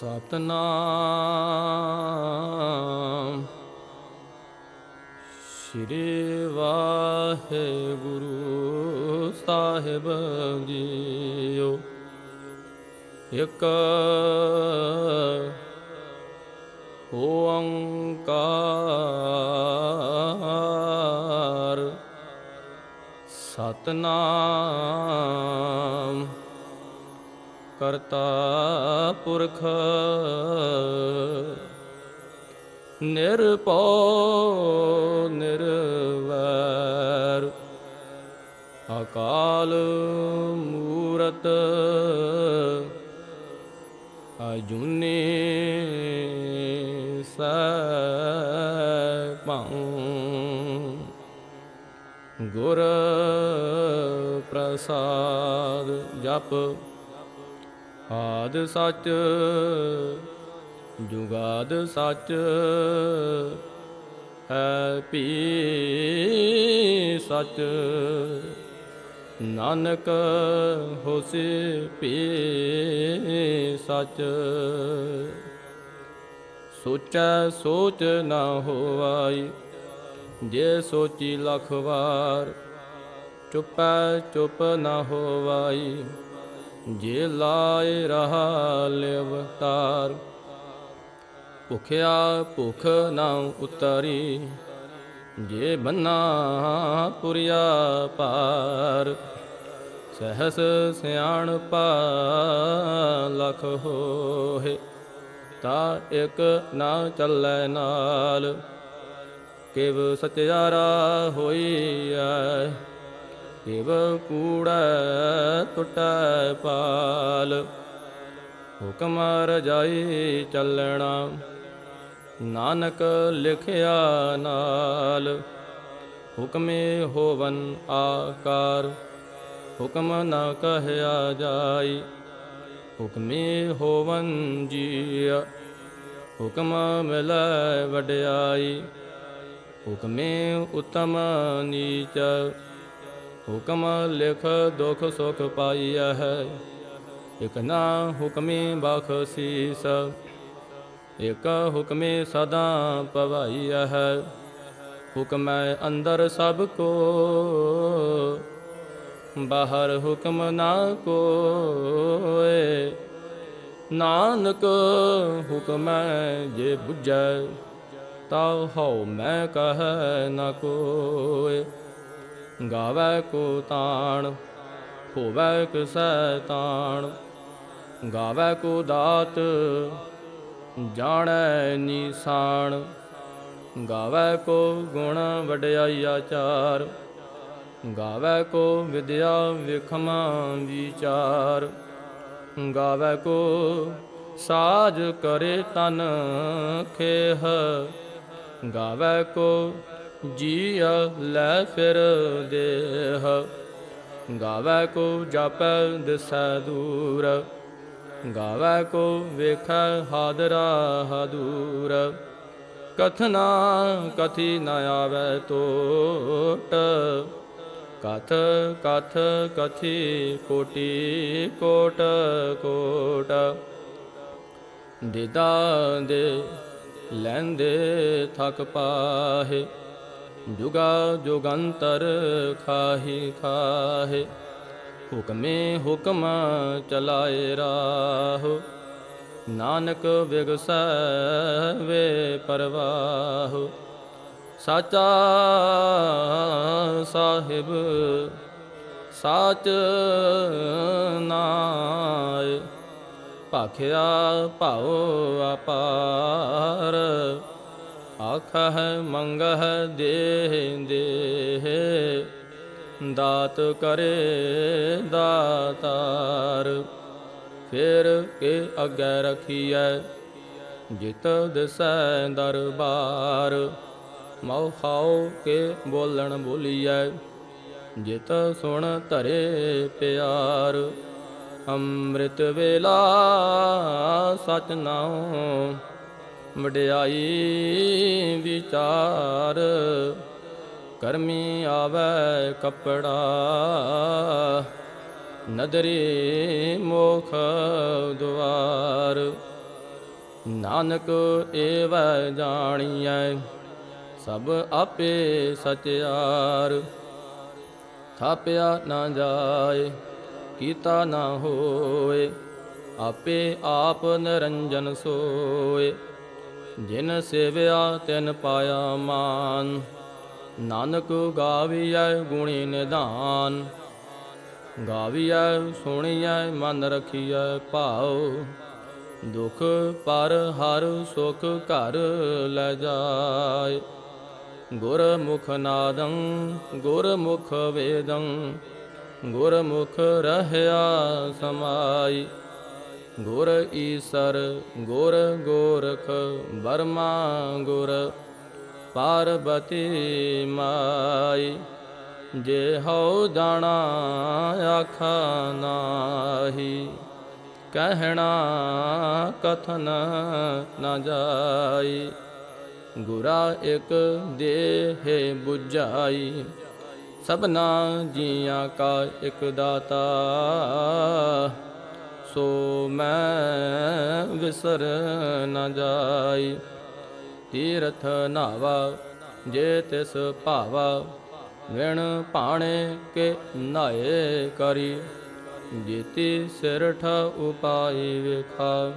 ਸਤਨਾਮ। ਸ੍ਰੀ ਵਾਹਿਗੁਰੂ ਸਾਹਿਬ ਜੀਓ ਇਕ ਓੰਕਾਰ। ਸਤਨਾਮ। ਕਰਤਾ ਪੁਰਖ। ਨਿਰਭਉ ਨਿਰਵੈਰ। ਅਕਾਲ ਮੂਰਤ। ਅਜੂਨੀ ਸੈਭੰ। ਗੁਰ ਪ੍ਰਸਾਦ ਜਪ। ਆਦ ਸੱਚ, ਜੁਗਾਦ ਸੱਚ, ਹੈ ਪੀ ਸੱਚ। ਨਾਨਕ ਹੋਸੀ ਪੀ ਸੱਚ। ਸੋਚੈ ਸੋਚ ਨਾ ਹੋਵਾਈ, ਜੇ ਸੋਚੀ ਲਖ ਵਾਰ, ਚੁਪੈ ਚੁਪ ਨਾ ਹੋਵਾਈ। ਜੇ ਲਾਏ ਰਹਾ ਲਿਵਤਾਰ ਭੁਖਿਆ ਭੁਖ ਨਾ ਉਤਰੀ, ਜੇ ਬੰਨਾ ਪੁਰਿਆ ਪਾਰ, ਸਹਸ ਸਿਆਣ ਪਾ ਲਖ ਹੋਏ ਤਾ ਇਕ ਨਾ ਚੱਲੈ ਨਾਲ, ਕਿਵ ਹੋਈ ਹੋਈਐ ਕਿਵ ਕੂੜੈ ਟੁਟੈ ਪਾਲ। ਹੁਕਮ ਰਜਾਈ ਚੱਲਣਾ, ਨਾਨਕ ਲਿਖਿਆ ਨਾਲ। ਹੁਕਮੇ ਹੋਵਨ ਆਕਾਰ, ਹੁਕਮ ਨਾ ਕਹਿਆ ਜਾਈ। ਹੁਕਮੇ ਹੋਵਨ ਜੀਆ ਹੁਕਮ ਮਿਲੈ ਵਡਿਆਈ। ਹੁਕਮੇ ਉਤਮ ਨੀਚ ਹੁਕਮ ਲਿਖ ਦੁਖ ਸੁਖ ਪਾਈਐ ਹੈ। ਇਕ ਨਾ ਹੁਕਮੇ ਬਖਸੀਸ ਇਕ ਹੁਕਮੇ ਸਦਾ ਪਵਾਈਐ ਹੈ। ਹੁਕਮੈ ਅੰਦਰ ਸਭ ਕੋ, ਬਾਹਰ ਹੁਕਮ ਨਾ ਕੋਏ। ਨਾਨਕ ਹੁਕਮੈ ਜੇ ਬੁਝੈ, ਤਾ ਹਉ ਮੈਂ ਕਹੈ ਨਾ ਕੋਏ। ਗਾਵੈ ਕੋ ਤਾਣ, ਹੋਵੈ ਕਿਸੈ ਤਾਣ ਗਾਵੈ ਕੋ ਦਾਤ, ਜਾਣੈ ਨੀਸਾਨ ਗਾਵੈ ਕੋ ਗੁਣ ਵਡਿਆਈ ਆਚਾਰ ਗਾਵੈ ਕੋ ਵਿਦਿਆ ਵਿਖਮਾ ਵਿਚਾਰ। ਗਾਵੈ ਕੋ ਸਾਜ ਕਰੇ ਤਨ ਖੇਹ। ਗਾਵੈ ਕੋ ਜੀਆ ਲੈ ਫਿਰ ਦੇਹ। ਗਾਵੈ ਕੋ ਜਾਪੈ ਦਿਸੈ ਦੂਰ। ਗਾਵੈ ਕੋ ਵੇਖੈ ਹਾਦਰਾ ਹਦੂਰ। ਕਥਨਾ ਕਥੀ ਨ ਆਵੈ ਤੋਟ ਕਥ ਕਥ ਕਥੀ ਕੋਟੀ ਕੋਟ ਕੋਟ। ਦਿਦਾ ਦੇ ਲੈਂਦੇ ਥਕ ਪਾਹੇ। ਜੁਗਾ ਜੁਗੰਤਰ ਖਾਹੀ ਖਾਹੇ, ਹੁਕਮੇ ਹੁਕਮ ਚਲਾਏ ਰਾਹੋ। ਨਾਨਕ ਵਿਗਸੈ ਵੇ ਪਰਵਾਹ। ਸਾਚਾ ਸਾਹਿਬ, ਸਾਚ ਨਾਏ। ਭਾਖਿਆ ਭਾਉ ਆਪਾਰ ਆਖਹ ਮੰਗਹ ਦੇਹ ਦੇਹ, ਦਾਤ ਕਰੇ ਦਾਤਾਰ। ਫਿਰ ਕੇ ਅੱਗੇ ਰਖੀਐ, ਜਿਤ ਦਸੈ ਦਰਬਾਰ। ਮਉ ਖਾਉ ਕੇ ਬੋਲਣ ਬੋਲੀਐ, ਜਿਤ ਸੁਣ ਧਰੇ ਪਿਆਰ। ਅੰਮ੍ਰਿਤ ਵੇਲਾ ਸਚ ਨਾਉ ਵਡਿਆਈ ਵਿਚਾਰ, ਕਰਮੀ ਆਵੈ ਕਪੜਾ, ਨਦਰੀ ਮੋਖ ਦੁਆਰ। ਨਾਨਕ ਏਵੈ ਜਾਣੀਐ, ਸਭ ਆਪੇ ਸਚਿਆਰ। ਥਾਪਿਆ ਨਾ ਜਾਏ, ਕੀਤਾ ਨਾ ਹੋਏ, ਆਪੇ ਆਪ ਨਿਰੰਜਨ ਸੋਏ। ਜਿਨ ਸੇਵਿਆ ਤਿਨ ਪਾਇਆ ਮਾਨ। ਨਾਨਕ ਗਾਵੀਐ ਗੁਣੀ ਨਿਧਾਨ। ਗਾਵੀਐ ਸੁਣੀਐ ਮਨ ਰਖੀਐ ਭਾਉ। ਦੁਖ ਪਰ ਹਰ ਸੁਖ ਘਰ ਲੈ ਜਾਏ। ਗੁਰਮੁਖ ਨਾਦੰ, ਗੁਰਮੁਖ ਵੇਦੰ। ਗੁਰਮੁਖ ਰਹਿਆ ਸਮਾਈ। ਗੁਰ ਈਸਰ, ਗੁਰ ਗੋਰਖ ਬਰਮਾ ਗੁਰ, ਪਾਰਬਤੀ ਮਾਈ। ਜੇ ਹਉ ਜਾਣਾ ਆਖਾ ਨਾਹੀ, ਕਹਿਣਾ ਕਥਨ ਨਾ ਜਾਈ। ਗੁਰਾ ਇਕ ਦੇਹ 부ਝਾਈ ਸਭਨਾ ਜੀਆਂ ਕਾ ਇਕ ਦਾਤਾ। ਸੋ ਮੈਂ ਵਿਸਰ ਨ ਜਾਈ। ਤੀਰਥ ਨਾਵਾ, ਜੇ ਤਿਸ ਭਾਵਾ, ਵਿਣ ਭਾਣੇ ਕੇ ਨਾਏ ਕਰੀ। ਜੀਤੀ ਸਿਰਠ ਉਪਾਈ ਵਿਖਾ,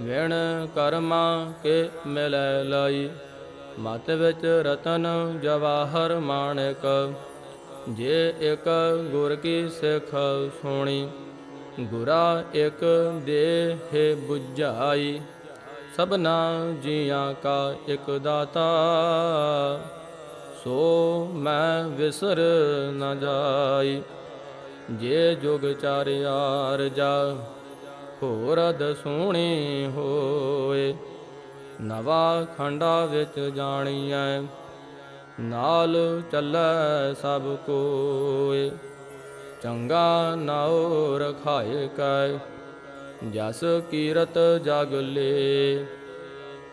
ਵਿਣ ਕਰਮਾ ਕੇ ਮਿਲੈ ਲਈ। ਮਤ ਵਿੱਚ ਰਤਨ ਜਵਾਹਰ ਮਾਣਕ, ਜੇ ਇਕ ਗੁਰ ਕੀ ਸਿੱਖ ਸੁਣੀ। ਗੁਰਾ ਇਕ ਦੇਹ 부ਝਾਈ ਸਭਨਾ ਜੀਆਂ ਕਾ ਇਕ ਦਾਤਾ। ਸੋ ਮੈਂ ਵਿਸਰ ਨ ਜਾਈ, ਜੇ ਜੁਗ ਚਾਰਿਆਰ ਜਾ ਹੋਰਦ ਸੋਹਣੀ ਹੋਏ। ਨਵਾ ਖੰਡਾ ਵਿੱਚ ਜਾਣੀਐ, ਨਾਲ ਚੱਲੈ ਸਭ ਕੋਏ। ਚੰਗਾ ਨਾਉ ਰਖਾਏ ਕੈ, ਜਸ ਕੀਰਤ ਜਗ ਲੇ।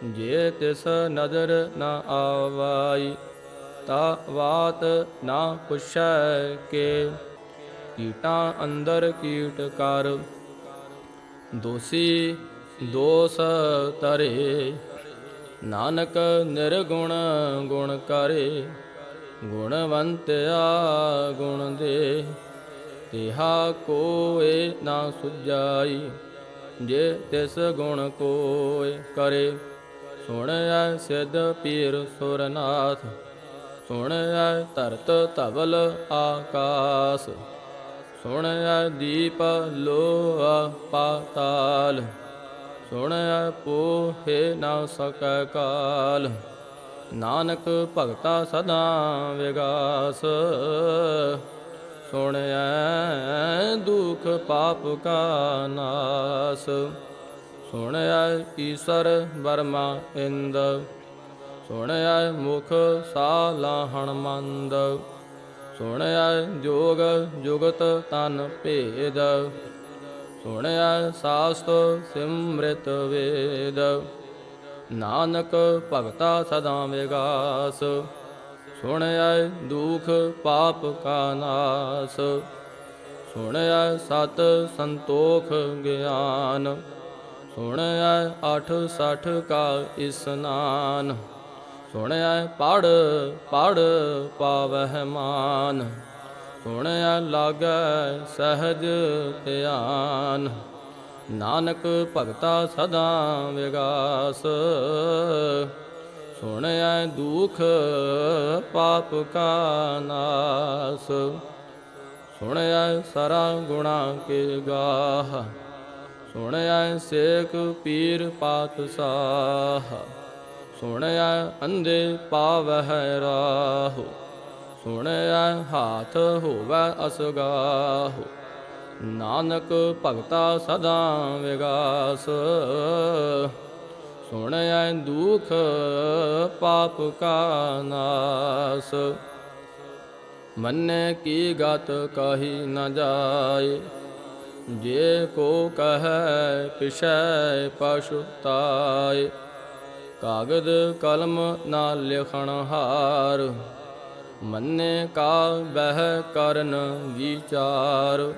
ਜੇ ਤਿਸ ਨਦਰ ਨ ਆਵਾਈ, ਤਾ ਬਾਤ ਨਾ ਪੁੱਛੈ ਕੇ। ਕੀਟਾਂ ਅੰਦਰ ਕੀਟ ਕਰ, ਦੋਸੀ ਦੋਸ ਤਰੇ ਨਾਨਕ ਨਿਰਗੁਣ ਗੁਣ ਕਰੇ, ਗੁਣਵੰਤਿਆ ਗੁਣ ਦੇ। ਤਿਹਾ ਕੋਏ ਨਾ ਸੁਜਾਈ ਜੇ ਤਿਸ ਗੁਣ ਕੋਏ ਕਰੇ। ਸੁਣਿਆ ਸਿਧ ਪੀਰ ਸੁਰਨਾਥ ਸੁਣਿਆ ਧਰਤ ਧਵਲ ਆਕਾਸ। ਸੁਣਿਆ ਦੀਪ ਲੋਹ ਪਾਤਾਲ ਸੁਣਿਆ ਪੋਹੇ ਨਾ ਸਕੈ ਕਾਲ। ਨਾਨਕ ਭਗਤਾ ਸਦਾ ਵਿਗਾਸ। ਸੁਣਿਆ ਦੁਖ ਪਾਪ ਕਾ ਨਾਸ। ਸੁਣਿਆ ਈਸਰ ਬਰਮਾ ਇੰਦ। ਸੁਣਿਆ ਮੁਖ ਸਾਲਾਹਣ ਮੰਦ ਸੁਣਿਆ ਜੋਗ ਜੁਗਤ ਤਨ ਭੇਦ। ਸੁਣਿਆ ਸਾਸਤ ਸਿਮ੍ਰਿਤ ਵੇਦ। ਨਾਨਕ ਭਗਤਾ ਸਦਾ ਵਿਗਾਸ। ਸੁਣਿਆ ਦੁਖ ਪਾਪ ਕਾ ਨਾਸ, ਸੁਣਿਆ ਸਤ ਸੰਤੋਖ ਗਿਆਨ, ਸੁਣਿਆ ਅਠ ਸਠ ਕਾ ਇਸਨਾਨ, ਸੁਣਿਆ ਪੜ ਪੜ ਪਾਵਹਿ ਮਾਨ, ਸੁਣਿਆ ਲਾਗੈ ਸਹਜ ਧਿਆਨ, ਨਾਨਕ ਭਗਤਾ ਸਦਾ ਵਿਗਾਸ। ਸੁਣਿਆ ਦੁਖ ਪਾਪ ਕਾ ਨਾਸ। ਸੁਣਿਆ ਸਰਾ ਗੁਣਾ ਕੇ ਗਾਹ। ਸੁਣਿਆ ਸੇਖ ਪੀਰ ਪਾਤਸ਼ਾਹ ਸੁਣਿਆ ਅੰਧੇ ਪਾਵਹਿ ਰਾਹੁ। ਸੁਣਿਆ ਹਾਥ ਹੋਵੈ ਅਸਗਾਹੁ। ਨਾਨਕ ਭਗਤਾ ਸਦਾ ਵਿਗਾਸ। ਸੁਣਿਆ ਦੁਖ ਪਾਪ ਕਾ ਨਾਸ। ਮੰਨੇ ਕੀ ਗਤ ਕਹੀ ਨ ਜਾਏ। ਜੇ ਕੋ ਕਹੈ ਪਿਛੈ ਪਛੁਤਾਏ ਕਾਗਦ ਕਲਮ ਨਾ ਲਿਖਣ ਹਾਰ। ਮੰਨੇ ਕਾ ਬਹਿ ਕਰਨ ਵਿਚਾਰ।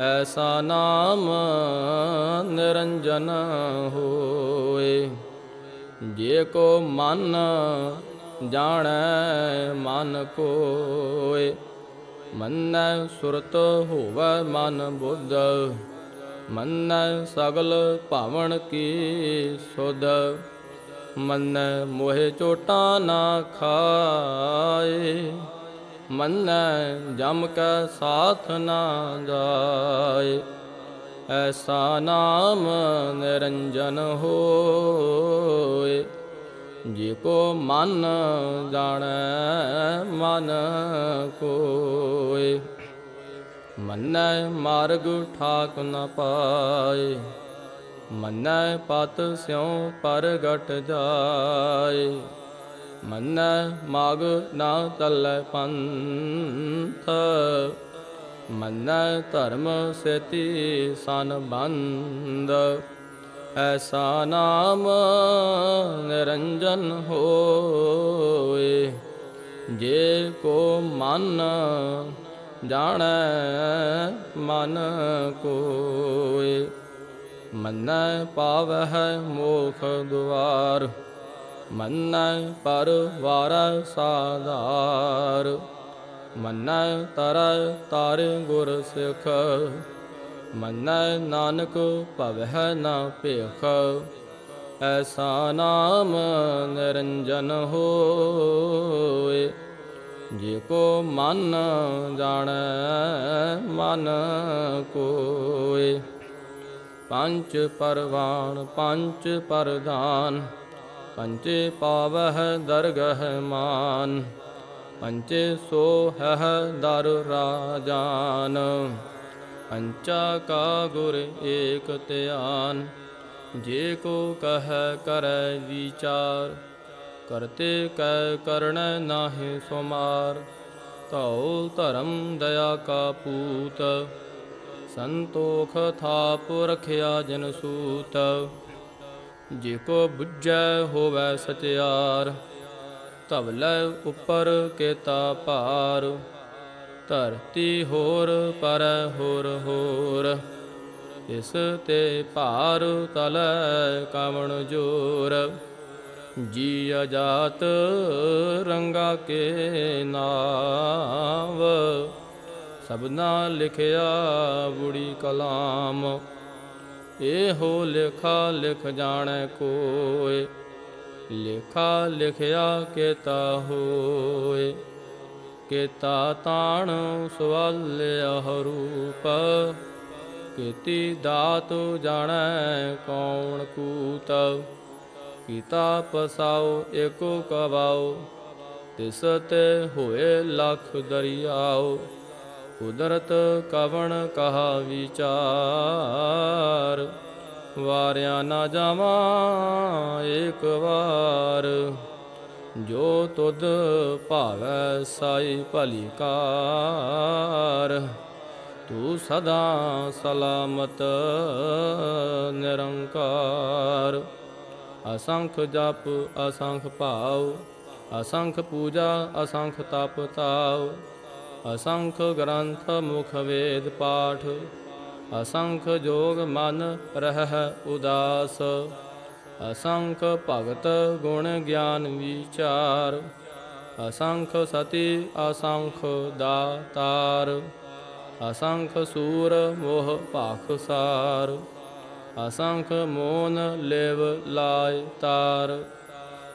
ਐਸਾ ਨਾਮ ਨਿਰੰਜਨ ਹੋਏ। ਜੇ ਕੋ ਮਨ ਜਾਣੈ, ਮਨ ਕੋਏ। ਮੰਨੈ ਸੁਰਤ ਹੋਵੈ, ਮਨ ਬੁੱਧ। ਮੰਨੈ ਸਗਲ ਭਾਵਨ ਕੀ ਸੁਧ। ਮੰਨੈ ਮੋਹਿ ਚੋਟਾ ਨਾ ਖਾਏ। ਮੰਨੈ ਜਮ ਕੈ ਸਾਥ ਨਾ ਜਾਏ। ਐਸਾ ਨਾਮ ਨਿਰੰਜਨ ਹੋਏ। ਜੇ ਕੋ ਮਨ ਜਾਣੈ, ਮਨ ਕੋਇ ਮੰਨੈ ਮਾਰਗ ਠਾਕ ਨ ਪਾਏ। ਮੰਨੈ ਪਤ ਸਿਉ ਪਰਗਟ ਜਾਏ। ਮੰਨੈ ਮਾਗ ਨਾ ਤਲੈ ਪੰਥ। ਮੰਨੈ ਧਰਮ ਸੇਤੀ ਸਨ ਬੰਦ। ਐਸਾ ਨਾਮ ਨਿਰੰਜਨ ਹੋਏ। ਜੇ ਕੋ ਮਨ ਜਾਣੈ, ਮਨ ਕੋਇ ਮੰਨੈ ਪਾਵਹਿ ਮੋਖ ਦੁਆਰ। ਮੰਨੈ ਪਰ ਵਾਰ ਸਾਧਾਰ, ਮੰਨੈ ਤਰੈ ਤਾਰੇ ਗੁਰ ਸਿਖ, ਮੰਨੈ ਨਾਨਕ ਭਵਹਿ ਨਾ ਭੇਖ, ਐਸਾ ਨਾਮ ਨਿਰੰਜਨ ਹੋਏ, ਜੇ ਕੋ ਮਨ ਜਾਣੈ ਮਨ ਕੋਇ ਪੰਚ ਪਰਵਾਨ ਪੰਚ ਪਰਦਾਨ ਪੰਚੇ ਪਾਵਹਿ ਦਰਗਹਿ ਮਾਨ, ਪੰਚੇ ਸੋ ਹੈ ਦਰ ਰਾਜਾਨ। ਪੰਚਾ ਕਾ ਗੁਰ ਏਕ ਧਿਆਨ, ਜੇ ਕੋ ਕਹ ਕਰੈ ਵਿਚਾਰ, ਕਰਤੇ ਕੈ ਕਰਣ ਨਾਹਿ ਸੁਮਾਰ। ਧੌ ਧਰਮ ਦਇਆ ਕਾ ਪੂਤ, ਸੰਤੋਖ ਥਾਪ ਰਖਿਆ ਜਨ ਸੂਤ। ਜੇ ਕੋ ਬੁੱਝੈ ਹੋਵੈ ਸਚਿਆਰ ਧਵਲੇ ਉਪਰ ਕੇਤਾ ਭਾਰ। ਧਰਤੀ ਹੋਰ ਪਰ ਹੋਰ ਹੋਰ, ਇਸ ਤੇ ਭਾਰ ਤਲੈ ਕਵਣ ਜੋਰ। ਜੀ ਅਜਾਤ ਰੰਗਾ ਕੇ ਨਾਵ ਸਬਨਾ ਲਿਖਿਆ ਬੁੜੀ ਕਲਾਮ। ਇਹੋ ਲਿਖਾ ਲਿਖ ਜਾਣੈ ਕੋਇ, ਲਿਖਾ ਲਿਖਿਆ ਕੇਤਾ ਹੋਏ ਕੇਤਾ ਤਾਣ ਸਵਾਲ ਅਹਰੂਪ, ਕੀਤੀ ਦਾਤ ਜਾਣੈ ਕੌਣ ਕੂਤ। ਕੀਤਾ ਪਸਾਉ ਏਕੋ ਕਵਾਉ, ਤਿਸ ਤੇ ਹੋਏ ਲੱਖ ਦਰਿਆਉ। ਕੁਦਰਤ ਕਵਣ ਕਹਾ ਵਿਚਾਰ? ਵਾਰਿਆ ਨਾ ਜਾਵਾਂ ਏਕ ਵਾਰ। ਜੋ ਤੁਧ ਭਾਵੈ ਸਾਈ ਭਲੀ ਕਾਰ। ਤੂੰ ਸਦਾ ਸਲਾਮਤ ਨਿਰੰਕਾਰ। ਅਸੰਖ ਜਪ, ਅਸੰਖ ਭਾਉ, ਅਸੰਖ ਪੂਜਾ, ਅਸੰਖ ਤਪ ਤਾਉ। ਅਸੰਖ ਗ੍ਰੰਥ ਮੁਖ ਵੇਦ ਪਾਠ, ਅਸੰਖ ਜੋਗ ਮਨ ਰਹਿ ਉਦਾਸ, ਅਸੰਖ ਭਗਤ ਗੁਣ ਗਿਆਨ ਵਿਚਾਰ, ਅਸੰਖ ਸਤੀ ਅਸੰਖ ਦਾਤਾਰ ਅਸੰਖ ਸੂਰ ਮੋਹ ਭਾਖਸਾਰ ਅਸੰਖ ਮੋਨ ਲੇਵ ਲਾਇ ਤਾਰ,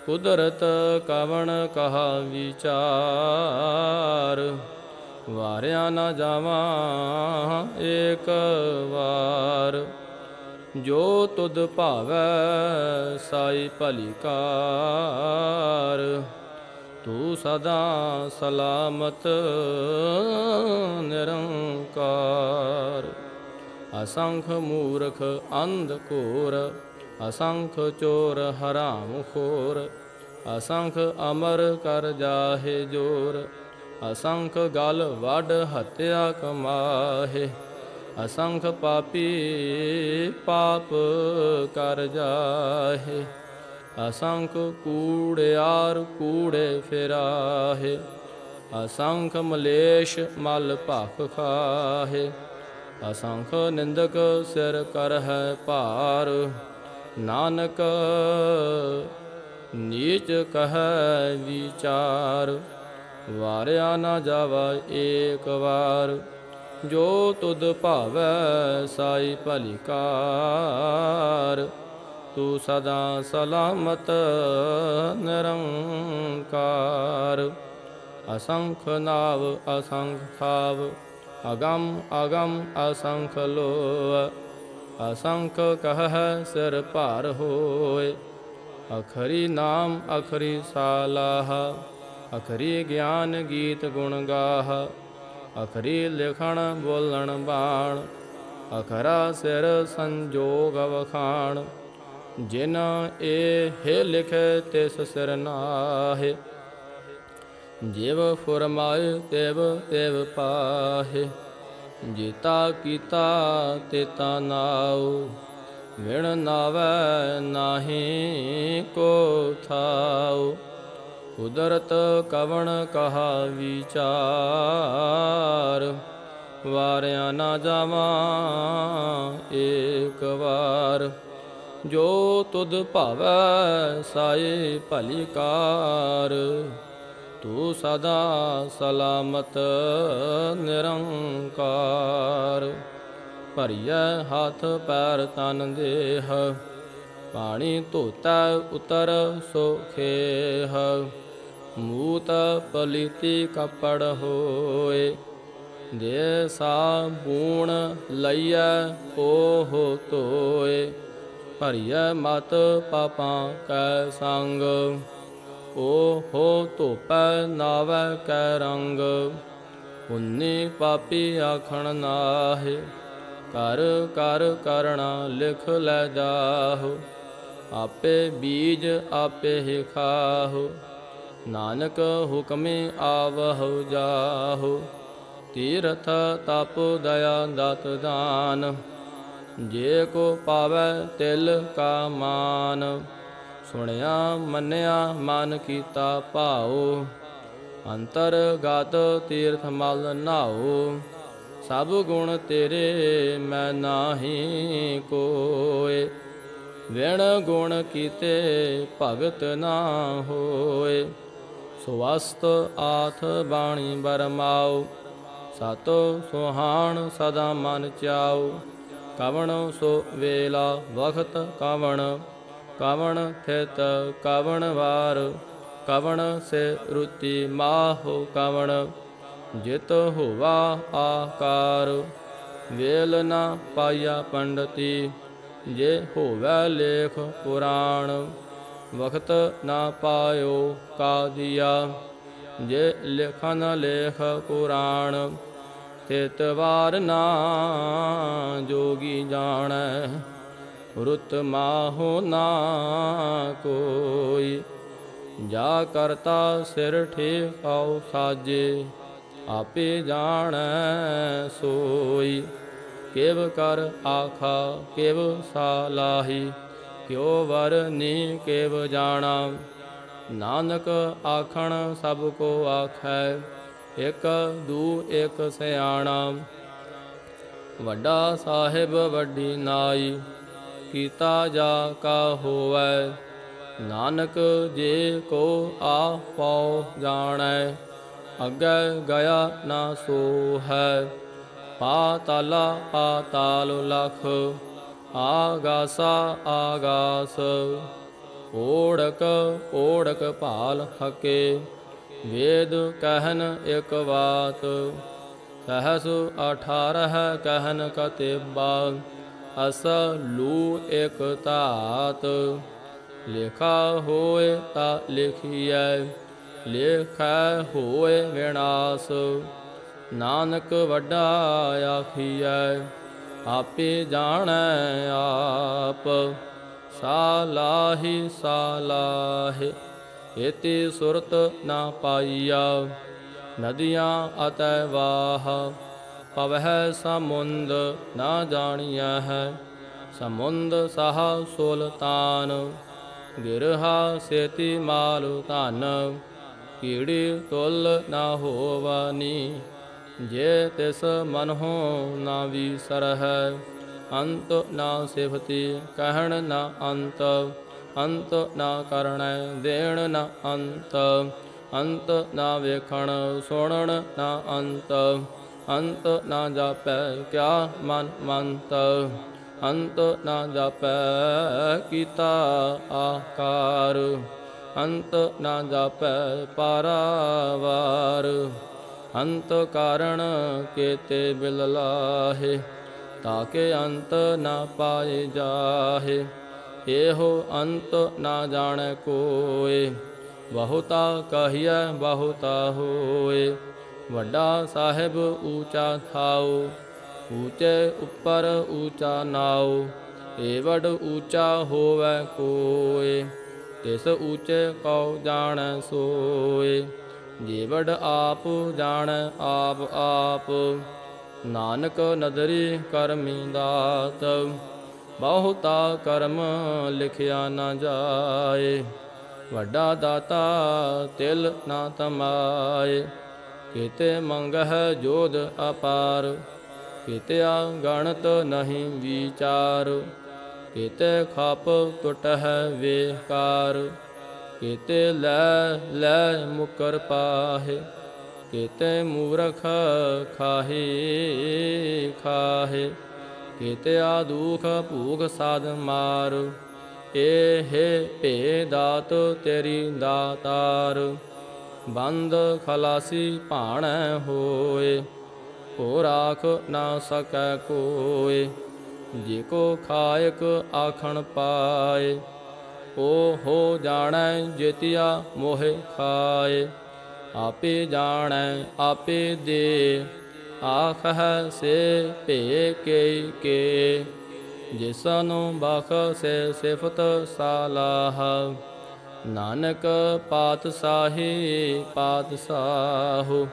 ਕੁਦਰਤ ਕਵਣ ਕਹਾ ਵਿਚਾਰ। ਵਾਰਿਆ ਨਾ ਜਾਵਾਂ ਏਕ ਵਾਰ। ਜੋ ਤੁਧ ਭਾਵੈ ਸਾਈ ਭਲੀ ਕਾਰ। ਤੂੰ ਸਦਾ ਸਲਾਮਤ ਨਿਰੰਕਾਰ। ਅਸੰਖ ਮੂਰਖ ਅੰਧ ਕੋਰ ਅਸੰਖ ਚੋਰ ਹਰਾਮ ਖੋਰ, ਅਸੰਖ ਅਮਰ ਕਰ ਜਾਹੇ ਜੋਰ। ਅਸੰਖ ਗਲ ਵੱਡ ਹਤਿਆ ਕਮਾਹੇ, ਅਸੰਖ ਪਾਪੀ ਪਾਪ ਕਰ ਜਾਹੇ, ਅਸੰਖ ਕੂੜਿਆਰ ਕੂੜੇ ਫਿਰਾਹੇ, ਅਸੰਖ ਮਲੇਸ਼ ਮਲ ਭਖ ਖਾਹੇ, ਅਸੰਖ ਨਿੰਦਕ ਸਿਰ ਕਰ ਹੈ ਭਾਰ, ਨਾਨਕ ਨੀਚ ਕਹੈ ਵਿਚਾਰ। ਵਾਰਿਆ ਨਾ ਜਾਵਾ ਏਕ ਵਾਰ। ਜੋ ਤੁਧ ਭਾਵੈ ਸਾਈ ਭਲਿਕਾਰ ਤੂੰ ਸਦਾ ਸਲਾਮਤ ਨਿਰੰਕਾਰ। ਅਸੰਖ ਨਾਵ, ਅਸੰਖ ਥਾਵ ਅਗੰਮ ਅਗੰਮ, ਅਸੰਖ ਲੋ ਅਸੰਖ ਕਹ ਸਿਰ ਭਾਰ ਹੋਏ। ਅਖਰੀ ਨਾਮ, ਅਖਰੀ ਸਾਲਾਹ। ਅਖਰੀ ਗਿਆਨ ਗੀਤ ਗੁਣ ਗਾਹ, ਅਖਰੀ ਲਿਖਣ ਬੋਲਣ ਬਾਣ, ਅਖਰਾ ਸਿਰ ਸੰਜੋਗ ਵਖਾਣ, ਜਿਨ ਇਹ ਲਿਖੇ ਤਿਸ ਸਿਰ ਨਾਹਿ, ਜਿਵ ਫਰਮਾਏ ਤੇਵ ਤਿਵ ਪਾਹੇ, ਜੀਤਾ ਕੀਤਾ ਤੇਤਾ ਨਾਉ, ਵਿਣ ਨਾਵੈ ਨਾਹੀ ਕੋ ਥਾਉ। ਕੁਦਰਤ ਕਵਣ ਕਹਾ ਵਿਚਾਰ? ਵਾਰਿਆ ਨਾ ਜਾਵਾਂ ਏਕ ਵਾਰ। ਜੋ ਤੁਧ ਭਾਵੈ ਸਾਏ ਭਲੀ ਕਾਰ। ਤੂੰ ਸਦਾ ਸਲਾਮਤ ਨਿਰੰਕਾਰ। ਭਰੀਐ ਹੱਥ ਪੈਰ ਤਨ ਦੇਹ। ਪਾਣੀ ਧੋਤਾ ਉਤਰ ਸੋਖੇਹ ਮੂਤ ਪਲੀਤੀ ਕਪੜ ਹੋਏ, ਦੇ ਸਾਬੂਣ ਲਈਐ ਹੋ ਤੋਏ ਭਰੀਐ ਮਤ ਪਾਪਾਂ ਕੈ ਸੰਗ ਓ ਹੋ ਧੋਪੈ ਨਾਵੈ ਕੈ ਰੰਗ। ਪੁੰਨੀ ਪਾਪੀ ਆਖਣ ਨਾਹਿ, ਕਰ ਕਰ ਕਰਣਾ ਲਿਖ ਲੈ ਜਾਹੋ, ਆਪੇ ਬੀਜ ਆਪੇ ਹੀ ਖਾਹੋ। ਨਾਨਕ ਹੁਕਮੇ ਆਵਹੁ ਜਾਹੋ, ਤੀਰਥ ਤਪ ਦਇਆ ਦਤ ਦਾਨ। ਜੇ ਕੋ ਪਾਵੈ ਤਿਲ ਕਾ ਮਾਨ, ਸੁਣਿਆ ਮੰਨਿਆ ਮਨ ਕੀਤਾ ਭਾਉ। ਅੰਤਰ ਗਤ ਤੀਰਥ ਮਲ ਨਾਉ, ਸਭ ਗੁਣ ਤੇਰੇ ਮੈਂ ਨਾਹੀ ਕੋਏ। ਵਿਣ ਗੁਣ ਕੀਤੇ ਭਗਤ ਨਾ ਹੋਏ। ਸੁਵਸਤ ਆਥ ਬਾਣੀ ਬਰਮਾਉ ਸਤ ਸੁਹਾਣ ਸਦਾ ਮਨ ਚਾਉ। ਕਵਣ ਸੋ ਵੇਲਾ ਵਖਤ ਕਵਣ ਕਵਣ ਥਿਤ ਕਵਣ ਵਾਰ, ਕਵਣ ਸੇ ਰੁਤੀ ਮਾਹੁ ਕਵਣ। ਜਿਤ ਹੋਵਾ ਆਕਾਰ, ਵੇਲ ਨਾ ਪਾਇਆ ਪੰਡਤੀ, ਜੇ ਹੋਵੇ ਲੇਖ ਪੁਰਾਣ। ਵਖਤ ਨਾ ਪਾਇਓ ਕਾਦੀਆ, ਜੇ ਲਿਖਨ ਲੇਖ ਪੁਰਾਣ ਤਿਤ ਵਾਰ ਨਾ ਜੋਗੀ ਜਾਣੈ, ਰੁਤ ਮਾਹੋ ਨਾ ਕੋਈ। ਜਾ ਕਰਤਾ ਸਿਰ ਠੇਕਾਉ ਸਾਜੇ, ਆਪੇ ਜਾਣੈ ਸੋਈ। ਕਿਵ ਕਰ ਆਖਾ, ਕਿਵ ਸਾਲਾਹੀ ਕਿਉ ਵਰ ਨੀ ਕਿਵ ਜਾਣਾ। ਨਾਨਕ ਆਖਣ ਸਭ ਕੋ ਆਖੈ, ਇਕ ਦੂ ਇਕ ਸਿਆਣਾ। ਵੱਡਾ ਸਾਹਿਬ ਵੱਡੀ ਨਾਈ, ਕੀਤਾ ਜਾ ਕਾ ਹੋਵੈ। ਨਾਨਕ ਜੇ ਕੋ ਆ ਪਾਉ ਜਾਣੈ, ਅੱਗੇ ਗਿਆ ਨਾ ਸੋ ਹੈ ਪਾਤਾਲਾ ਪਾਤਾਲ ਲਖ ਆਗਾਸਾ, ਆਗਾਸ। ਓੜਕ ਓੜਕ ਭਾਲ ਹਕੇ। ਵੇਦ ਕਹਿਨ ਇਕ ਬਾਤ। ਸਹਸ 18 ਕਹਿਨ ਕਤਿਬਾ। ਅਸ ਲੂ ਇਕ ਤਾਤ ਲਿਖਾ ਹੋਏ ਤਾ ਲਿਖੀਐ। ਲਿਖੈ ਹੋਏ ਵਿਨਾਸ਼। ਨਾਨਕ ਵੱਡਾ ਆਖੀਐ। ਆਪੇ ਜਾਣੈ ਆਪ, ਸਾਲਾਹੀ ਸਾਲਾਹਿ, ਇਤੀ ਸੁਰਤ ਨਾ ਪਾਈਆ, ਨਦੀਆਂ ਅਤੈ ਵਾਹ, ਪਵਹਿ ਸਮੁੰਦ ਨਾ ਜਾਣੀਐ ਹੈ, ਸਮੁੰਦ ਸਾਹ ਸੁਲਤਾਨ ਗਿਰਹਾ ਸੇਤੀ ਮਾਲ ਧਨ, ਕੀੜੀ ਤੁਲ ਨਾ ਹੋਵਨੀ ਜੇ ਤਿਸ ਮਨਹੁ ਨਾ ਵਿਸਰਹਿ ਅੰਤ ਨਾ ਸਿਫਤੀ ਕਹਿਣ ਨਾ ਅੰਤ ਅੰਤ ਨਾ ਕਰਣੈ ਦੇਣ ਨਾ ਅੰਤ ਅੰਤ ਨਾ ਵੇਖਣ ਸੁਣਨ ਨਾ ਅੰਤ ਅੰਤ ਨਾ ਜਾਪੈ ਕਿਆ ਮਨ ਮੰਤ, ਅੰਤ ਨਾ ਜਾਪੈ ਕੀਤਾ ਆਕਾਰ, ਅੰਤ ਨਾ ਜਾਪੈ ਪਾਰਾਵਾਰ। ਅੰਤ ਕਾਰਣ ਕੇਤੇ ਬਿਲ ਲਾਹੇ ਤਾਕੇ ਅੰਤ ਨਾ ਪਾਏ ਜਾਹੇ। ਇਹੋ ਅੰਤ ਨਾ ਜਾਣੈ ਕੋਏ, ਬਹੁਤਾ ਕਹੀਐ ਬਹੁਤਾ ਹੋਏ। ਵੱਡਾ ਸਾਹਿਬ ਊਚਾ ਥਾਓ, ਊਚੇ ਉੱਪਰ ਊਚਾ ਨਾਓ ਏਵੜ ਊਚਾ ਹੋਵੇ ਕੋਏ। ਤਿਸ ਊਚੇ ਕਉ ਜਾਣੈ ਸੋਏ। ਜੀਵੜ ਆਪ ਜਾਣ ਆਪ ਆਪ। ਨਾਨਕ ਨਦਰੀ ਕਰਮੀ ਦਾਤ, ਬਹੁਤਾ ਕਰਮ ਲਿਖਿਆ ਨਾ ਜਾਏ। ਵੱਡਾ ਦਾਤਾ ਤਿਲ ਨਾ ਤਮਾਏ, ਕੀਤੇ ਮੰਗਹਿ ਜੋਧ ਅਪਾਰ। ਕੀਤੇ ਗਣਤ ਨਹੀਂ ਵਿਚਾਰ, ਕੀਤੇ ਖਾਪ ਟੁਟਹਿ ਵੇਕਾਰ। ਕੀਤੇ ਲੈ ਲੈ ਮੁਕਰ ਪਾਹੇ, ਕੀਤੇ ਮੂਰਖ ਖਾਹੇ ਖਾਹੇ, ਕੀਤੇ ਆ ਦੁਖ ਭੂਖ ਸਾਧ ਮਾਰ ਏ ਭੇ ਦਾਤ ਤੇਰੀ ਦਾਤਾਰ। ਬੰਦ ਖਲਾਸੀ ਭਾਣ ਹੋਏ ਹੋ ਰਾਖ ਨਾ ਸਕੈ ਕੋਏ, ਜੇ ਕੋ ਖਾਇਕ ਆਖਣ ਪਾਏ। ਓ ਹੋ ਜਾਣੈ ਜਿਤਿਆ ਮੋਹਿ ਖਾਏ, ਆਪੇ ਜਾਣੈ, ਆਪੇ ਦੇ, ਆਖਹਿ ਸੇ ਭੇ ਕੇ ਕੇ। ਜਿਸਨੂੰ ਬਖਸ਼ੇ ਸਿਫਤ ਸਾਲਾਹ, ਨਾਨਕ ਪਾਤਸ਼ਾਹੀ ਪਾਤਸ਼ਾਹੂ।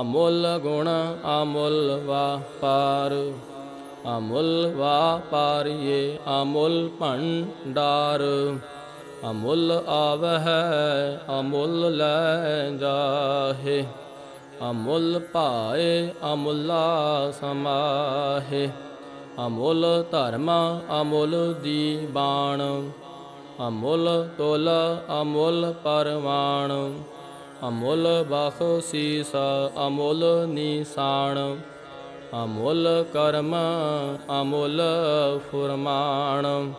ਅਮੁੱਲ ਗੁਣ ਅਮੁੱਲ ਵਾਪਾਰ ਅਮੁੱਲ ਵਾਪਾਰੀਏ, ਅਮੁੱਲ ਭੰਡਾਰ। ਅਮੁੱਲ ਆਵਹਿ, ਅਮੁੱਲ ਲੈ ਜਾਹੇ। ਅਮੁੱਲ ਭਾਏ, ਅਮੁੱਲਾ ਸਮਾਹੇ। ਅਮੁੱਲ ਧਰਮ, ਅਮੁੱਲ ਦੀਬਾਨ ਅਮੁੱਲ ਤੋਲ, ਅਮੁੱਲ ਪਰਵਾਣ। ਅਮੁੱਲ ਬਖਸ਼ੀਸ, ਅਮੁੱਲ ਨਿਸ਼ਾਨ। ਅਮੁੱਲ ਕਰਮ, ਅਮੁੱਲ ਫੁਰਮਾਨ।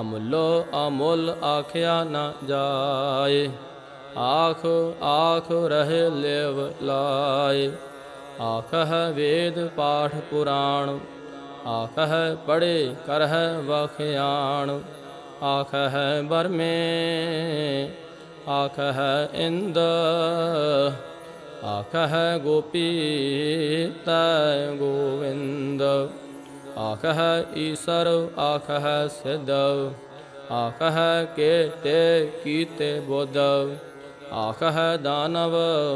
ਅਮੁੱਲੋ, ਅਮੁੱਲ ਆਖਿਆ ਨਾ ਜਾਏ। ਆਖ ਆਖ ਰਹਿ ਲੇਵ ਲਾਏ। ਆਖਹ ਵੇਦ ਪਾਠ ਪੁਰਾਣ। ਆਖਹ ਪੜੇ ਕਰਹਿ ਵਖਿਆਣ। ਆਖਹ ਬਰਮੇ ਆਖਹ ਇੰਦ ਆਖਹ ਗੋਪੀ ਤੈ ਗੋਵਿੰਦ ਆਖਹ ਈਸਰ ਆਖਹ ਸਿਧ ਆਖਹ ਕੇ ਤੇ ਕੀਤੇ ਬੁੱਧ ਆਖਹ ਦਾਨਵ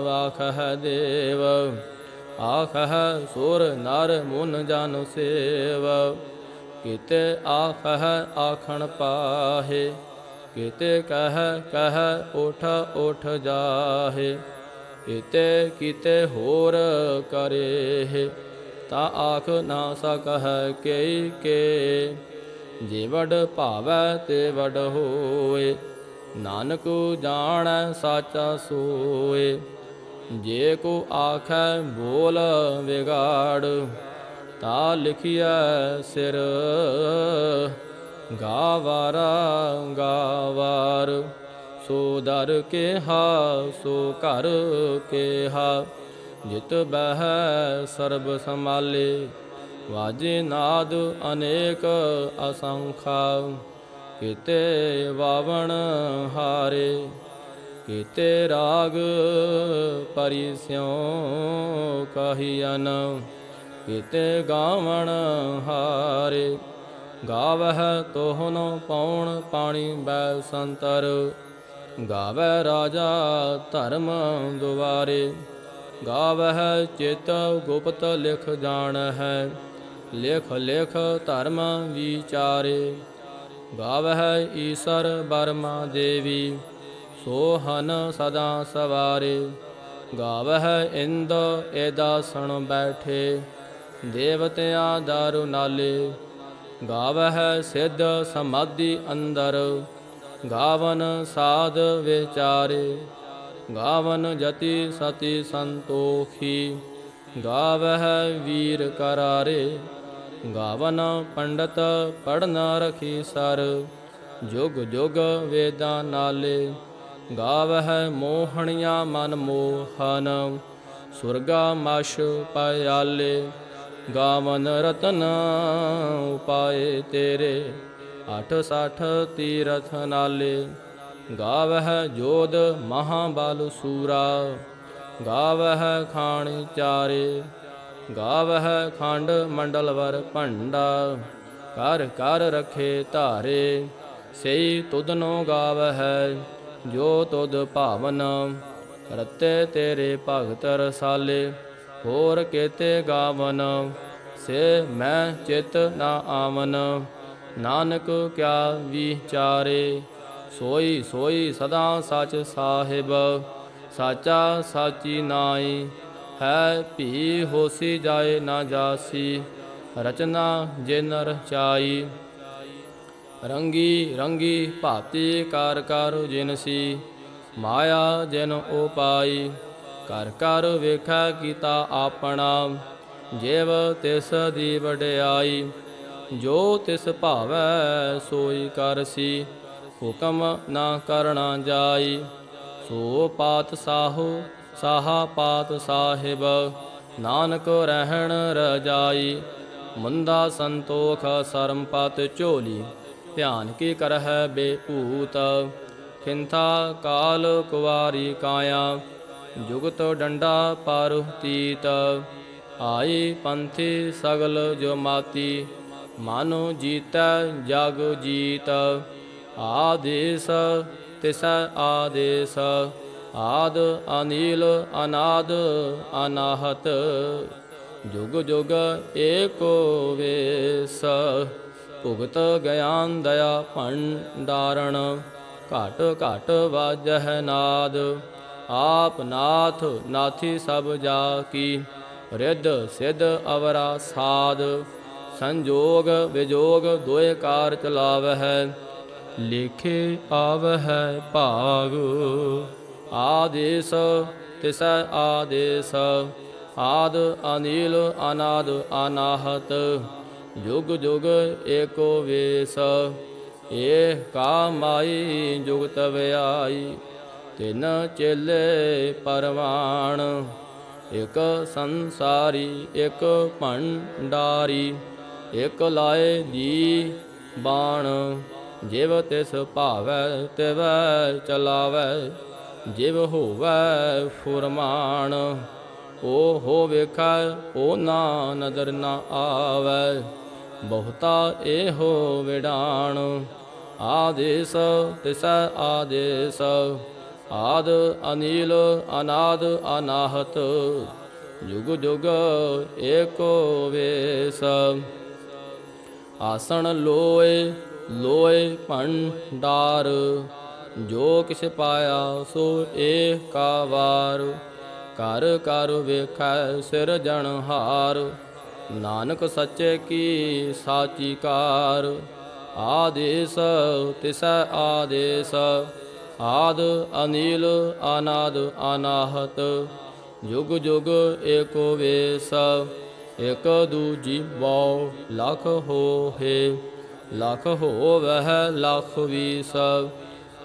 ਆਖਹ ਦੇਵ ਆਖਹ ਸੁਰ ਨਰ ਮੁਨ ਜਨ ਸੇਵ ਕੀਤੇ ਆਖਹ ਆਖਣ ਪਾਹੇ ਕੀਤੇ ਕਹਿ ਕਹਿ ਉਠ ਉਠ ਜਾਹੇ ਕੀਤੇ ਕੀਤੇ ਹੋਰ ਕਰੇ ਤਾ ਆਖ ਨਾ ਸਕਹਿ ਕੇ ਕੇ। ਜੇ ਵਡ ਭਾਵੈ ਤੇ ਵਡ ਹੋਏ, ਨਾਨਕ ਜਾਣੈ ਸਾਚਾ ਸੋਏ। ਜੇ ਕੋ ਆਖੈ ਬੋਲ ਵਿਗਾੜ, ਤਾ ਲਿਖਿਆ ਸਿਰ, ਗਾਵਾਰਾ ਗਾਵਾਰ। ਸੋ ਦਰ ਕੇ ਹਾ ਸੋ ਘਰ ਕੇ ਜਿਤ ਬਹਿ ਸਰਬ ਸੰਭਾਲੇ, ਵਾਜੇ ਨਾਦ ਅਨੇਕ ਅਸੰਖਾ। ਕੀਤੇ ਵਾਵਣ ਹਾਰੇ, ਕੀਤੇ ਰਾਗ ਪਰਿਸਿਉ ਕਹੀਨ ਕੀਤੇ ਗਾਵਣ ਹਾਰੇ, ਗਾਵਹਿ ਤੋਹਨ ਪਉਣ ਪਾਣੀ ਬੈ ਸੰਤਰ। ਗਾਵੈ ਰਾਜਾ ਧਰਮ ਦੁਆਰੇ, ਗਾਵਹਿ ਚਿਤ ਗੁਪਤ ਲਿਖ ਜਾਣ ਹੈ ਲਿਖ ਲਿਖ ਧਰਮ ਵਿਚਾਰੇ। ਗਾਵਹਿ ਈਸਰ ਬਰਮਾ ਦੇਵੀ, ਸੋਹਨ ਸਦਾ ਸਵਾਰੇ। ਗਾਵਹਿ ਇੰਦ ਏਦਾ ਏਦਾਸਣ ਬੈਠੇ, ਦੇਵਤਿਆਂ ਦਾਰੂ ਨਾਲੇ। ਗਾਵਹਿ ਸਿੱਧ ਸਮਾਧੀ ਅੰਦਰ ਗਾਵਨ ਸਾਧ ਵਿਚਾਰੇ, ਗਾਵਨ ਜਤੀ ਸਤੀ ਸੰਤੋਖੀ, ਗਾਵਹਿ ਵੀਰ ਕਰਾਰੇ, ਗਾਵਨ ਪੰਡਤ ਪੜਨ ਰਖੀ ਸਰ, ਜੁਗ ਜੁਗ ਵੇਦਾਂ ਨਾਲੇ, ਗਾਵਹਿ ਮੋਹਣੀਆਂ ਮਨ ਮੋਹਨ, ਸੁਰਗਾ ਮਸ਼ ਪਿਆਲੇ, ਗਾਵਨ ਰਤਨ ਉਪਾਏ ਤੇਰੇ। ਅਠ ਸਠ ਤੀਰਥ ਨਾਲੇ, ਗਾਵਹਿ ਜੋਧ ਮਹਾਬਲ ਸੂਰਾ। ਗਾਵਹਿ ਖਾਣੀ ਚਾਰੇ, ਗਾਵਹਿ ਖੰਡ ਮੰਡਲਵਰ ਭੰਡਾ। ਕਰ ਕਰ ਰਖੇ ਧਾਰੇ, ਸਈ ਤੁਧਨੋ ਗਾਵਹਿ, ਜੋ ਤੁਧ ਭਾਵਨ। ਰਤੇ ਤੇਰੇ ਭਗਤ ਰਸਾਲੇ, ਹੋਰ ਕੇਤੇ ਗਾਵਨ। ਸੇ ਮੈਂ ਚਿਤ ਨਾ ਆਵਨ। ਨਾਨਕ ਕਿਆ ਵਿਚਾਰੇ, ਸੋਈ ਸੋਈ ਸਦਾ ਸਚ ਸਾਹਿਬ, ਸਾਚਾ ਸਾਚੀ ਨਾਈ ਹੈ ਭੀ ਹੋਸੀ ਜਾਏ ਨਾ ਜਾਸੀ, ਰਚਨਾ ਜਿਨ ਰਚਾਈ। ਰੰਗੀ ਰੰਗੀ ਭਾਤੀ ਕਾਰ ਕਰ ਜਿਨਸੀ ਮਾਇਆ ਜਿਨ ਉਪਾਈ ਕਰ ਕਰ ਵੇਖੈ ਕੀਤਾ ਆਪਣਾ, ਜਿਵ ਤਿਸ ਦੀ ਵਡਿਆਈ। ਜੋ ਤਿਸ ਭਾਵੈ ਸੋਈ ਕਰਸੀ ਹੁਕਮ ਨਾ ਕਰਣਾ ਜਾਈ। ਸੋ ਪਾਤ ਸਾਹੋ, ਸਾਹਾ ਪਾਤ ਸਾਹਿਬ, ਨਾਨਕ ਰਹਿਣ ਰਜਾਈ। ਮੰਦਾ ਸੰਤੋਖ ਸਰਮ ਪਤ ਝੋਲੀ, ਧਿਆਨ ਕੀ ਕਰਹਿ ਬੇਪੂਤ ਖਿੰਥਾ ਕਾਲ ਕੁਵਾਰੀ ਕਾਇਆ, ਜੁਗਤ ਡੰਡਾ ਪਰ ਤੀਤ। ਆਈ ਪੰਥੀ ਸਗਲ ਜੋ ਮਾਤੀ ਮਨੁ ਜੀਤੈ, ਜਗ ਜੀਤ। ਆਦੇਸ, ਤਿਸ ਆਦੇਸ। ਆਦ ਅਨੀਲ, ਅਨਾਦ ਅਨਾਹਤ। ਜੁਗ ਜੁਗ ਏਕੋ ਵੇਸ। ਭੁਗਤ ਗਿਆਨ ਦਇਆ ਭੰਡਾਰਣ। ਘਟ ਘਟ ਵਾਜਹਿ ਨਾਦ। ਆਪ ਨਾਥ ਨਾਥੀ ਸਭ ਜਾ ਕੀ। ਰਿੱਧ ਸਿੱਧ ਅਵਰਾ ਸਾਧ ਸੰਜੋਗ ਵਿਜੋਗ ਦੋਇ ਕਾਰ ਚਲਾਵਹਿ, ਲਿਖੇ ਆਵਹਿ ਭਾਗ। ਆਦੇਸ ਤਿਸ ਆਦੇਸ, ਆਦ ਅਨੀਲ ਅਨਾਦ ਅਨਾਹਤ। ਯੁਗ ਯੁਗ ਏਕੋ ਵੇਸ, ਏ ਕਾਮਾਈ ਜੁਗਤ ਵਿਆਈ। ਤਿਨ ਚੇਲੇ ਪਰਵਾਣ, ਇਕ ਸੰਸਾਰੀ, ਇਕ ਭੰਡਾਰੀ। ਇਕ ਲਾਏ ਦੀ ਬਾਣ, ਜਿਵ ਤਿਸ ਭਾਵੈ ਤਿਵੈ ਚਲਾਵੈ, ਜਿਵ ਹੋਵੈ ਫੁਰਮਾਨ ਓ ਹੋ ਵੇਖੈ ਓ ਨਾ ਨਦਰ ਨਾ ਆਵੈ, ਬਹੁਤਾ ਇਹੋ ਵਿਡਾਣ, ਆਦੇਸ ਤਿਸ ਆਦੇਸ, ਆਦ ਅਨੀਲ, ਅਨਾਦ ਅਨਾਹਤ, ਜੁਗ ਜੁਗ ਏਕੋ ਵੇਸ। ਆਸਣ ਲੋਏ ਲੋਏ ਭੰਡਾਰ, ਜੋ ਕਿਛ ਪਾਇਆ ਸੋ ਏ ਕਾ ਵਾਰ। ਕਰ ਕਰ ਵੇਖੈ ਸਿਰ ਜਣ ਨਾਨਕ ਸੱਚੇ ਕੀ ਸਾਚੀ ਕਾਰ। ਆਦੇਸ ਤਿਸ ਆਦੇਸ, ਆਦ ਅਨੀਲ ਅਨਾਦ ਅਨਾਹਤ। ਯੁਗ ਯੁਗ ਏਕੋ ਵੇਸ। ਇਕ ਦੂਜੀ ਬਉ ਲਖ ਹੋਏ ਲਖ ਹੋਵਹਿ ਲਖ ਸਭ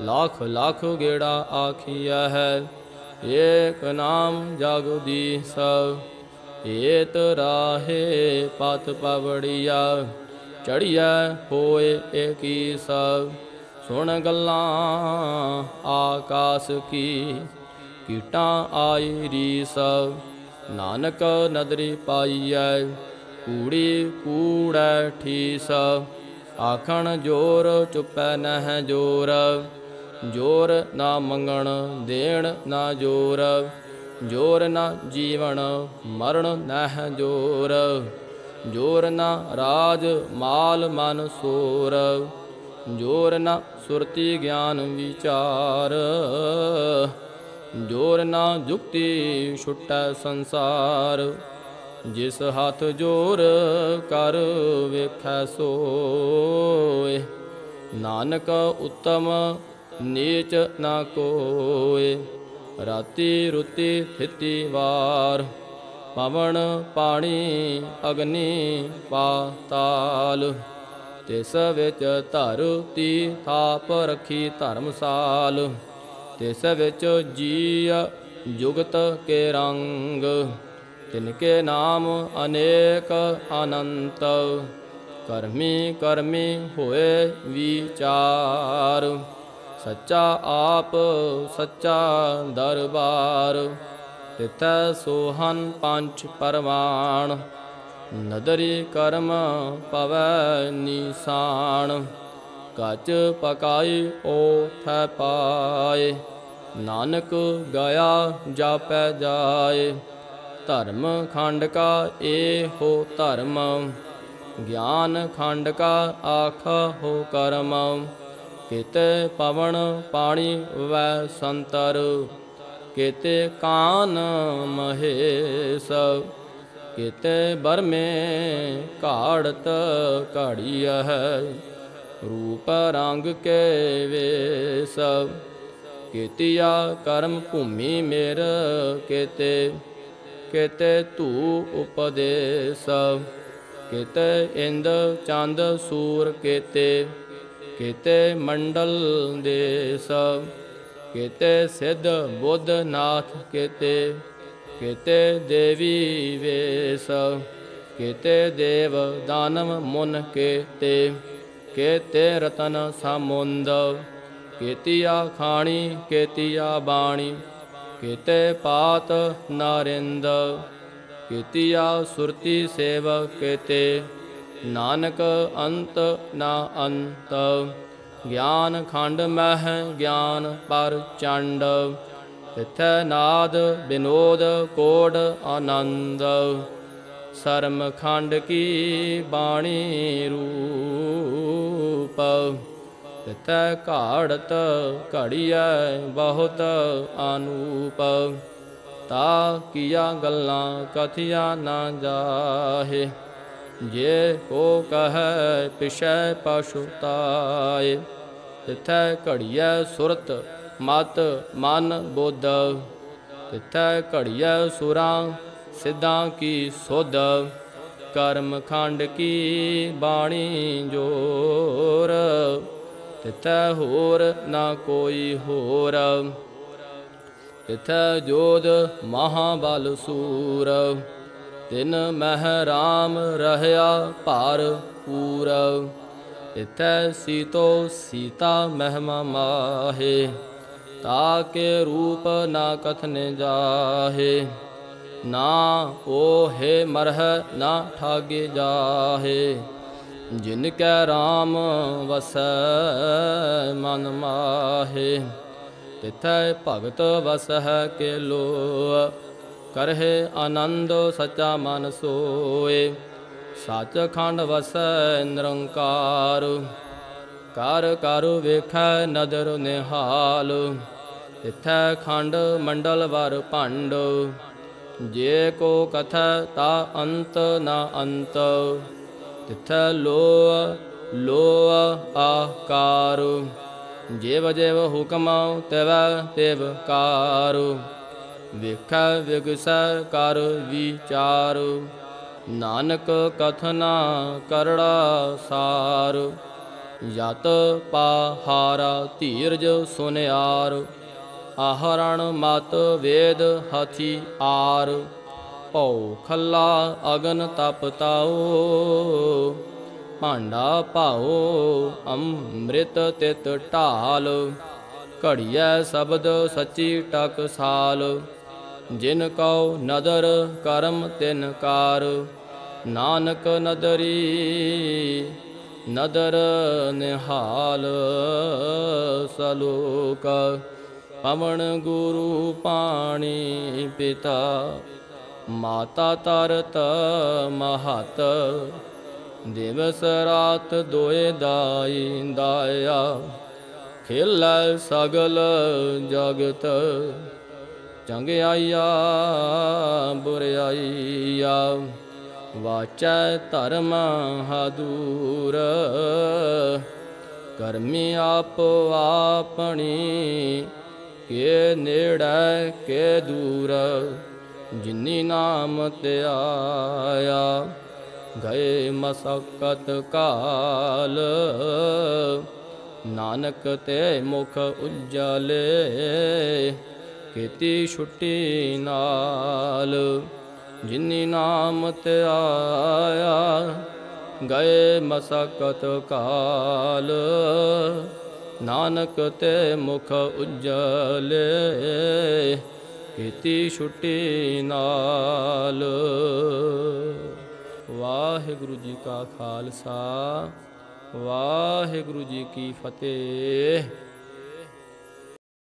ਲਖ ਲਖ ਗੇੜਾ ਆਖੀਆ ਹੈ ਏਕ ਨਾਮ ਜਗਦੀ ਜਗਦੀਸ਼ ਏਤ ਰਾਹੇ ਪਤ ਪਵੜੀਆ ਚੜੀਐ ਹੋਏ ਏਕੀ ਸਭ ਸੁਣ ਗੱਲਾਂ ਆਕਾਸ ਕੀ, ਕੀਟਾਂ ਆਈ ਰੀਸ ਨਾਨਕ ਨਦਰੀ ਪਾਈਐ, ਕੂੜੀ ਕੂੜੈ ਠੀਸ। ਆਖਣ ਜੋਰ ਚੁੱਪੈ ਨਹਿ ਜੋਰ ਜੋਰ ਨਾ ਮੰਗਣ ਦੇਣ ਨਾ ਜੋਰ ਜੋਰ ਨਾ ਜੀਵਨ ਮਰਨ ਨਹਿ ਜੋਰ ਜੋਰ ਨਾ ਰਾਜ ਮਾਲ ਮਨ ਸੋਰ, ਜੋਰ ਨਾ ਸੁਰਤੀ ਗਿਆਨ ਵਿਚਾਰ। ਜੋਰ ਨਾ ਜੁਗਤੀ ਛੁਟੈ ਸੰਸਾਰ, ਜਿਸ ਹੱਥ ਜੋਰ ਕਰ ਵੇਖੈ ਸੋਏ। ਨਾਨਕ ਉਤਮ ਨੀਚ ਨਾ ਕੋਏ, ਰਾਤੀ ਰੁਤੀ ਥਿਤੀ ਵਾਰ, ਪਵਨ ਪਾਣੀ ਅਗਨੀ ਪਾਤਾਲ ਤਿਸ ਵਿੱਚ ਧਰਤੀ ਥਾਪ ਰਖੀ ਧਰਮਸਾਲ। ਤਿਸ ਵਿੱਚ ਜੀਅ ਜੁਗਤ ਕੇ ਰੰਗ ਤਿਨਕੇ ਨਾਮ ਅਨੇਕ ਅਨੰਤ। ਕਰਮੀ ਕਰਮੀ ਹੋਏ ਵਿਚਾਰ, ਸੱਚਾ ਆਪ ਸੱਚਾ ਦਰਬਾਰ। ਤਿਥੈ ਸੋਹਨ ਪੰਚ ਪਰਵਾਣ, ਨਦਰੀ ਕਰਮ ਪਵੈ ਨੀਸਾਨ। ਕੱਚ ਪਕਾਈ ਓ ਥੈ ਪਾਏ। ਨਾਨਕ ਗਿਆ ਜਾਪੈ ਜਾਏ। ਧਰਮ ਖੰਡ ਕਾ ਏਹੋ ਧਰਮ। ਗਿਆਨ ਖੰਡ ਕਾ ਆਖ ਹੋ ਕਰਮ। ਕਿਤੇ ਪਵਨ ਪਾਣੀ ਵੈ ਸੰਤਰ। ਕਿਤੇ ਕਾਨ ਮਹੇਸ਼। ਕਿਤੇ ਬਰਮੇ ਘਾੜਤ ਘੜੀ ਹੈ ਰੂਪ ਰੰਗ ਕੇ ਵੇਸ ਕੀਤਿਆ ਕਰਮ ਭੂਮੀ ਮੇਰ ਕੇਤੇ ਕੇਤੇ ਧੂ ਉਪਦੇਸ। ਕੇਤੇ ਇੰਦ ਚੰਦ ਸੂਰ ਕੇਤੇ ਕੇਤੇ ਮੰਡਲ ਦੇਸ ਕੇਤੇ ਸਿੱਧ ਬੁੱਧ ਨਾਥ ਕੇਤੇ ਕੇਤੇ ਦੇਵੀ ਵੇਸ ਕੇਤੇ ਦੇਵ ਦਾਨਵ ਮੁਨ ਕੇਤੇ। ਕੇਤੇ ਰਤਨ ਸਮੁੰਦ, ਕੇਤੀਆ ਖਾਣੀ, ਕੇਤੀਆ ਬਾਣੀ, ਕੇਤੇ ਪਾਤ ਨਾਰਿੰਦ, ਕੇਤੀਆ ਸੁਰਤੀ ਸੇਵ ਕੇਤੇ, ਨਾਨਕ ਅੰਤ ਨਾ ਅੰਤ, ਗਿਆਨ ਖੰਡ ਮਹਿ ਗਿਆਨ ਪਰ ਚੰਡ, ਤਿਥੈ ਨਾਦ ਬਿਨੋਦ ਕੋੜ ਆਨੰਦ, ਸਰਮ ਖੰਡ ਕੀ ਬਾਣੀ ਰੂਪ ਰੂਪ, ਤਿਥੈ ਘਾੜਤ ਘੜੀਐ ਬਹੁਤ ਅਨੂਪ। ਤਾ ਕੀਆ ਗੱਲਾਂ ਕਥਿਆ ਨਾ ਜਾਹੇ, ਜੇ ਕੋ ਕਹੈ ਪਿਛੈ ਪਛੁਤਾਏ ਤਿਥੈ ਘੜੀਐ ਸੁਰਤ ਮਤ ਮਨ ਬੁੱਧ, ਤਿਥੈ ਘੜੀਐ ਸੁਰਾਂ ਸਿੱਧਾਂ ਕੀ ਸੁਧ। ਕਰਮ ਖੰਡ ਕੀ ਬਾਣੀ ਜੋਰ, ਤਿਥੈ ਹੋਰ ਨਾ ਕੋਈ ਹੋਰ। ਤਿਥੈ ਜੋਧ ਮਹਾਬਲ ਸੂਰ, ਤਿਨ ਮਹਿ ਰਾਮ ਰਹਿਆ ਭਾਰ ਪੂਰ। ਤਿਥੈ ਸੀਤੋ ਸੀਤਾ ਮਹਿਮਾ ਮਾਹੇ ਤਾਕੇ ਰੂਪ ਨਾ ਕਥਨ ਜਾਹੇ। ਨਾ ਓਹੇ ਮਰਹ ਨਾ ਠਾਗੇ ਜਾਹੇ। ਜਿਨ ਕੈ RAM ਵਸੈ ਮਨ ਮਾਹੇ। ਤਿਥੈ ਭਗਤ ਵਸਹਿ ਕੇ ਲੋ ਕਰਹਿ ਆਨੰਦ ਸਚਾ ਮਨ ਸੋਏ। ਸੱਚ ਖੰਡ ਵਸੈ ਨਿਰੰਕਾਰ, ਕਰ ਕਰ ਵੇਖੈ ਨਦਰ ਨਿਹਾਲ। ਤਿਥੈ ਖੰਡ ਮੰਡਲ ਵਰ ਭੰਡ ਜੇ ਕੋ ਕਥੈ ਤਾ ਅੰਤ ਨਾ ਅੰਤ, ਤਿਥੈ ਲੋ ਲੋ ਆਕਾਰ। ਜੇਵ ਜੇਵ ਹੁਕਮ ਤਵ ਤੇਵ ਕਾਰ। ਵੇਖੈ ਵਿਗਸੈ ਕਰ ਵਿਚਾਰ। ਨਾਨਕ ਕਥਨਾ ਕਰੜਾ ਸਾਰ। ਯਤ ਪਾਹਾਰਾ ਧੀਰਜ ਸੁਨਿਆਰ। ਆਹਰਣ ਮਤ ਵੇਦ ਹਥੀ ਆਰ। ਭਉ ਖੱਲਾ ਅਗਨ ਤਪ ਤਾਓ ਭਾਂਡਾ ਭਾਓ ਅੰਮ੍ਰਿਤ ਤਿਤ ਢਾਲ। ਘੜੀਐ ਸ਼ਬਦ ਸੱਚੀ ਟਕਸਾਲ ਜਿਨ ਕਉ ਨਦਰ ਕਰਮ ਤਿਨ ਕਾਰ। ਨਾਨਕ ਨਦਰੀ ਨਦਰ ਨਿਹਾਲ। ਸਲੋਕ ਪਵਨ ਗੁਰੂ ਪਾਣੀ ਪਿਤਾ, ਮਾਤਾ ਤਰਤ ਮਹਤ। ਦਿਵਸ ਰਾਤ ਦੋਏ ਦਾਈ ਦਾਇਆ ਖੇਲੈ ਸਗਲ ਜਗਤ। ਚੰਗਿਆਈਆ, ਬੁਰਿਆਈਆ, ਵਾਚੈ ਧਰਮ ਹਦੂਰ। ਕਰਮੀ ਆਪ ਆਪਣੀ ਕੇ ਨੇੜੈ ਕੇ ਦੂਰ, ਜਿਨੀ ਨਾਮ ਤੇ ਗਏ ਮਸਕਤ ਕਾਲ। ਨਾਨਕ ਤੇ ਮੁਖ ਉਜਲੇ, ਕੀਤੀ ਛੁੱਟੀ ਨਾਲ। ਜਿਨੀ ਨਾਮ ਤੇ ਆਇਆ, ਗਏ ਮਸਕਤ ਕਾਲ। ਨਾਨਕ ਤੇ ਮੁਖ ਉਜਲੇ, ਕੀਤੀ ਛੁੱਟੀ ਨਾਲ। ਵਾਹਿਗੁਰੂ ਜੀ ਕਾ ਖਾਲਸਾ, ਵਾਹਿਗੁਰੂ ਜੀ ਕੀ ਫਤਿਹ।